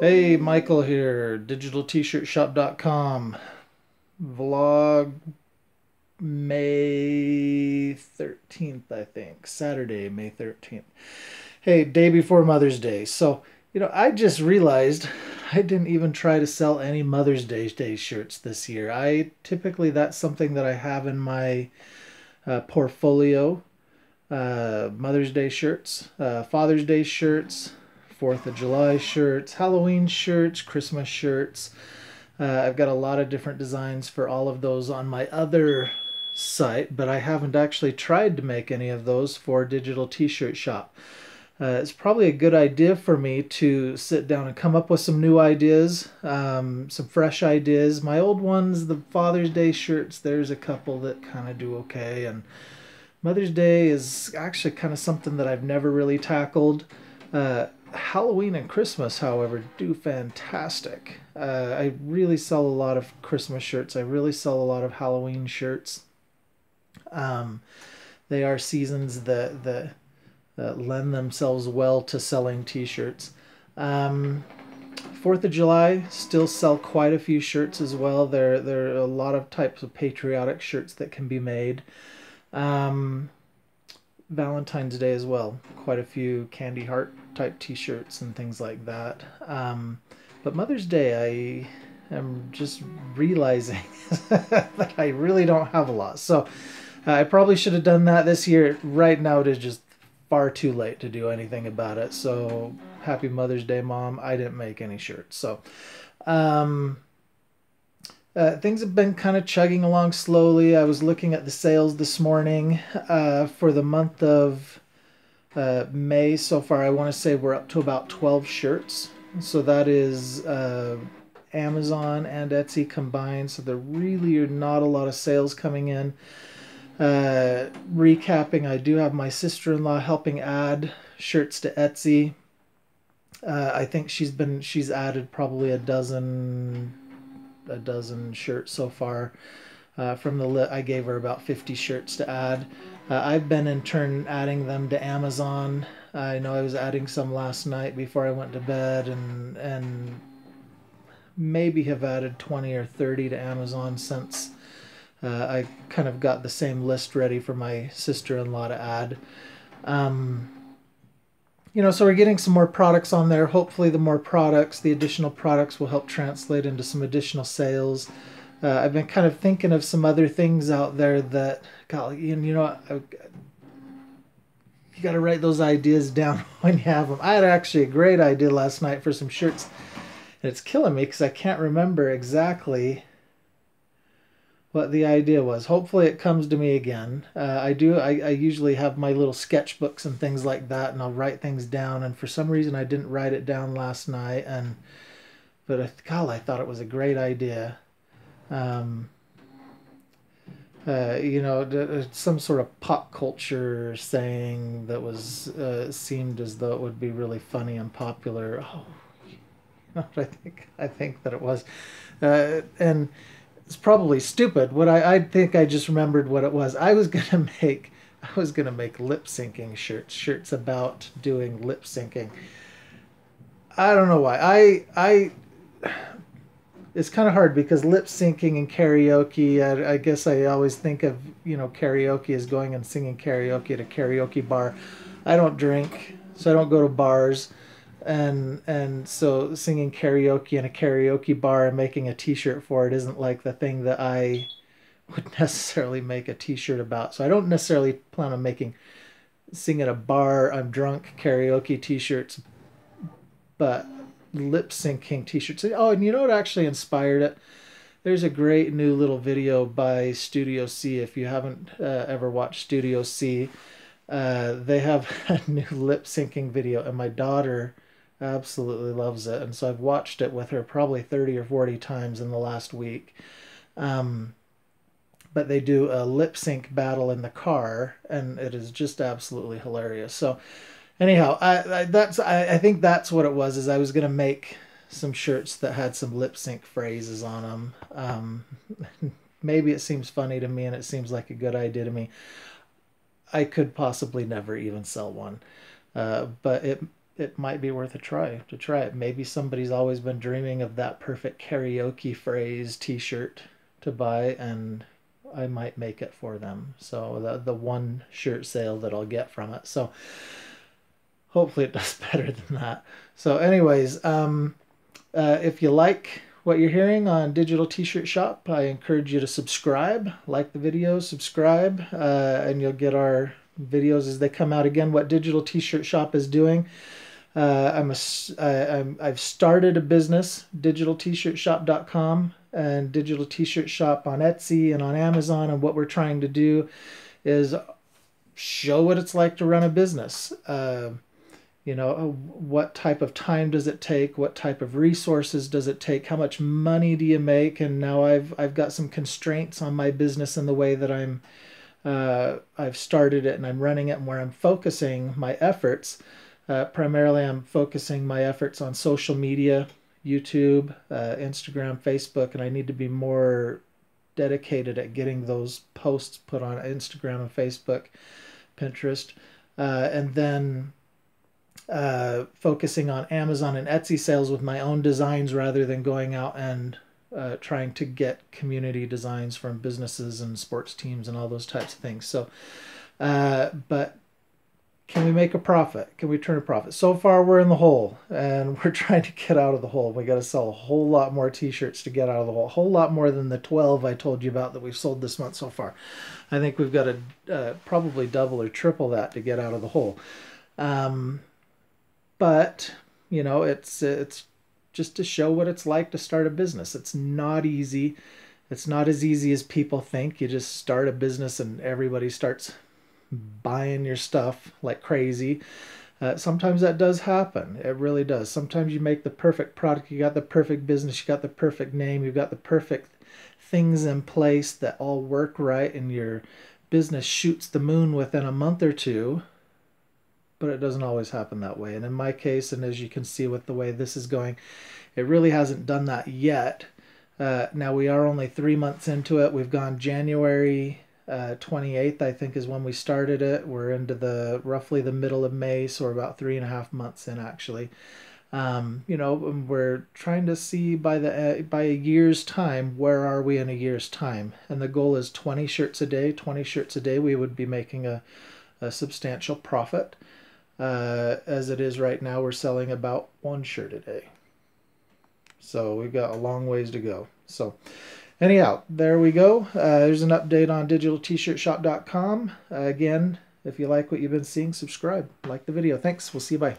Hey, Michael here, digitaltshirtshop.com. Vlog May 13th, I think. Saturday, May 13th. Hey, day before Mother's Day. So, you know, I just realized I didn't even try to sell any Mother's Day Day shirts this year. I typically, that's something that I have in my uh, portfolio. Uh, Mother's Day shirts, uh, Father's Day shirts, Fourth of July shirts, Halloween shirts, Christmas shirts. Uh, I've got a lot of different designs for all of those on my other site, but I haven't actually tried to make any of those for Digital T-Shirt Shop. Uh, it's probably a good idea for me to sit down and come up with some new ideas, um, some fresh ideas. My old ones, the Father's Day shirts, there's a couple that kind of do okay, and Mother's Day is actually kind of something that I've never really tackled. Uh, Halloween and Christmas, however, do fantastic. Uh, I really sell a lot of Christmas shirts. I really sell a lot of Halloween shirts. Um, they are seasons that, that, that lend themselves well to selling T-shirts. Um, Fourth of July still sell quite a few shirts as well. There there are a lot of types of patriotic shirts that can be made. Um, Valentine's Day as well. Quite a few candy heart type T-shirts and things like that. Um, but Mother's Day, I am just realizing that I really don't have a lot. So uh, I probably should have done that this year. Right now, it is just far too late to do anything about it. So happy Mother's Day, Mom. I didn't make any shirts. So. Um, uh, things have been kind of chugging along slowly. I was looking at the sales this morning uh, for the month of uh, May so far. I want to say we're up to about 12 shirts. So that is uh, Amazon and Etsy combined. So there really are not a lot of sales coming in. Uh, recapping, I do have my sister in law helping add shirts to Etsy. Uh, I think she's been she's added probably a dozen a dozen shirts so far. Uh, from the lit, I gave her about 50 shirts to add. Uh, I've been in turn adding them to Amazon. I know I was adding some last night before I went to bed, and and maybe have added 20 or 30 to Amazon since uh, I kind of got the same list ready for my sister-in-law to add. Um, you know, so we're getting some more products on there. Hopefully, the more products, the additional products will help translate into some additional sales. Uh, I've been kind of thinking of some other things out there that, God, you know, I, you got to write those ideas down when you have them. I had actually a great idea last night for some shirts, and it's killing me because I can't remember exactly what the idea was. Hopefully, it comes to me again. Uh, I do. I, I usually have my little sketchbooks and things like that, and I'll write things down. And for some reason, I didn't write it down last night. And but I, God, I thought it was a great idea. Um, uh, you know, uh, some sort of pop culture saying that was uh, seemed as though it would be really funny and popular. Oh, you know I think I think that it was, uh, and it's probably stupid. What I, I think I just remembered what it was. I was gonna make I was gonna make lip syncing shirts, shirts about doing lip syncing. I don't know why. I I it's kind of hard because lip syncing and karaoke. I, I, guess I always think of you know karaoke as going and singing karaoke at a karaoke bar. I don't drink, so I don't go to bars and and so singing karaoke in a karaoke bar and making a t-shirt for it isn't like the thing that I would necessarily make a t-shirt about. So I don't necessarily plan on making sing at a bar I'm drunk karaoke t-shirts but lip syncing t-shirts. Oh, and you know what actually inspired it? There's a great new little video by Studio C if you haven't uh, ever watched Studio C. Uh, they have a new lip syncing video and my daughter absolutely loves it. And so I've watched it with her probably 30 or 40 times in the last week. Um, but they do a lip sync battle in the car, and it is just absolutely hilarious. So, anyhow, I, I that's I, I think that's what it was. Is I was gonna make some shirts that had some lip sync phrases on them. Um, maybe it seems funny to me, and it seems like a good idea to me. I could possibly never even sell one, uh, but it it might be worth a try to try it. Maybe somebody's always been dreaming of that perfect karaoke phrase T-shirt to buy, and I might make it for them. So the the one shirt sale that I'll get from it. So hopefully it does better than that. So, anyways, um, uh, if you like what you're hearing on Digital T-Shirt Shop, I encourage you to subscribe, like the video, subscribe, uh, and you'll get our videos as they come out. Again, what Digital T-Shirt Shop is doing. Uh, I'm a, I, I'm, I've started a business, digitaltshirtshop.com and digital t-shirt shop on Etsy and on Amazon. And what we're trying to do is show what it's like to run a business. Uh, you know uh, what type of time does it take what type of resources does it take how much money do you make and now i've i've got some constraints on my business in the way that i'm uh, i've started it and i'm running it and where i'm focusing my efforts uh, primarily i'm focusing my efforts on social media youtube uh, instagram facebook and i need to be more dedicated at getting those posts put on instagram and facebook pinterest uh, and then uh, focusing on Amazon and Etsy sales with my own designs rather than going out and uh, trying to get community designs from businesses and sports teams and all those types of things. So, uh, but can we make a profit? Can we turn a profit? So far, we're in the hole and we're trying to get out of the hole. We got to sell a whole lot more t shirts to get out of the hole, a whole lot more than the 12 I told you about that we've sold this month so far. I think we've got to uh, probably double or triple that to get out of the hole. Um, but you know it's it's just to show what it's like to start a business it's not easy it's not as easy as people think you just start a business and everybody starts buying your stuff like crazy uh, sometimes that does happen it really does sometimes you make the perfect product you got the perfect business you got the perfect name you've got the perfect things in place that all work right and your business shoots the moon within a month or two but it doesn't always happen that way. And in my case, and as you can see with the way this is going, it really hasn't done that yet. Uh, now we are only three months into it. We've gone January uh, 28th, I think, is when we started it. We're into the roughly the middle of May, so we're about three and a half months in actually. Um, you know, we're trying to see by the uh, by a year's time where are we in a year's time, and the goal is 20 shirts a day. 20 shirts a day, we would be making a, a substantial profit. Uh, as it is right now, we're selling about one shirt a day. So we've got a long ways to go. So anyhow, there we go. Uh, there's an update on digitaltshirtshop.com. Uh, again, if you like what you've been seeing, subscribe, like the video. Thanks. We'll see you. Bye.